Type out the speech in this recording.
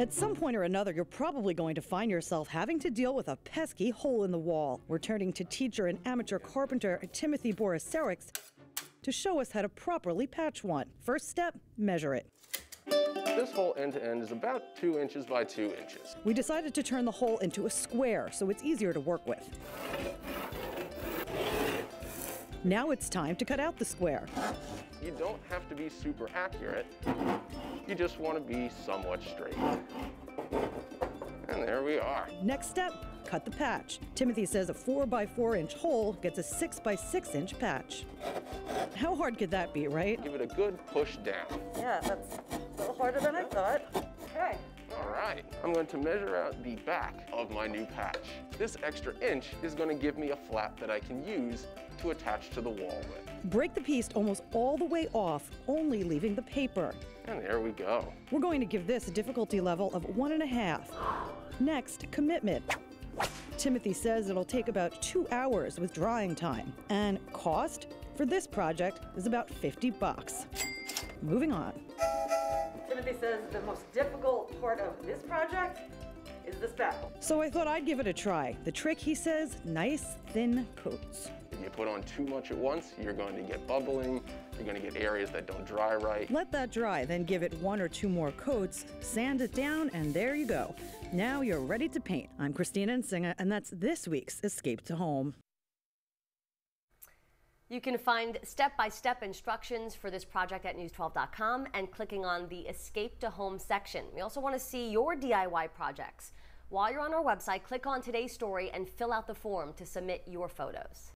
At some point or another, you're probably going to find yourself having to deal with a pesky hole in the wall. We're turning to teacher and amateur carpenter Timothy Borysewicz to show us how to properly patch one. First step, measure it. This hole end to end is about two inches by two inches. We decided to turn the hole into a square so it's easier to work with. Now it's time to cut out the square. You don't have to be super accurate. You just want to be somewhat straight. And there we are. Next step, cut the patch. Timothy says a 4 by 4 inch hole gets a 6 by 6 inch patch. How hard could that be, right? Give it a good push down. Yeah, that's a little harder than I thought. Okay. All right, I'm going to measure out the back of my new patch. This extra inch is going to give me a flap that I can use to attach to the wall with. Break the piece almost all the way off, only leaving the paper. And there we go. We're going to give this a difficulty level of one and a half. Next, commitment. Timothy says it'll take about two hours with drying time. And cost for this project is about 50 bucks. Moving on. Timothy says the most difficult part of this project is the spackle. So I thought I'd give it a try. The trick, he says, nice thin coats. If you put on too much at once, you're going to get bubbling, you're going to get areas that don't dry right. Let that dry, then give it one or two more coats, sand it down, and there you go. Now you're ready to paint. I'm Christina Nsinga, and that's this week's Escape to Home. You can find step-by-step instructions for this project at news12.com and clicking on the Escape to Home section. We also want to see your DIY projects. While you're on our website, click on today's story and fill out the form to submit your photos.